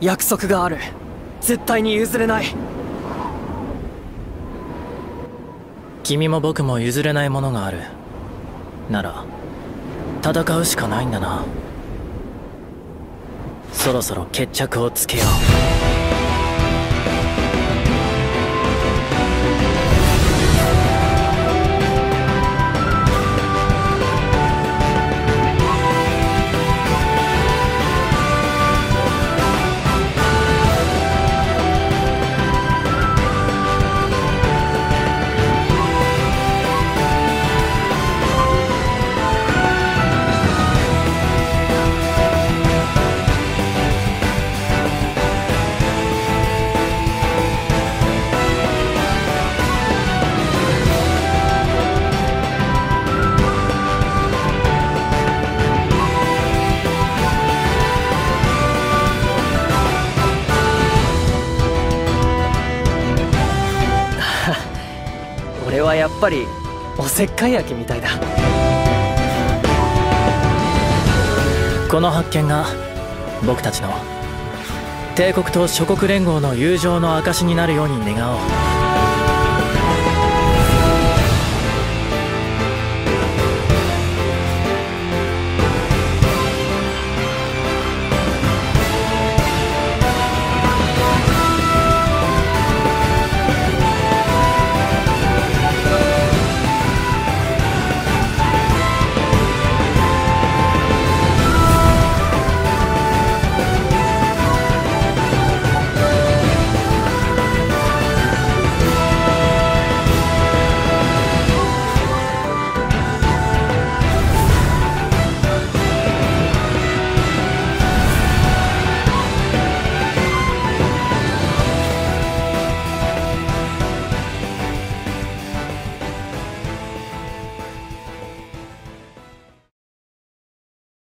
約束がある。絶対に譲れない。君も僕も譲れないものがある。なら戦うしかないんだな。そろそろ決着をつけよう。れはやっぱりおせっかい焼きみたいだ。この発見が僕たちの帝国と諸国連合の友情の証になるように願おう。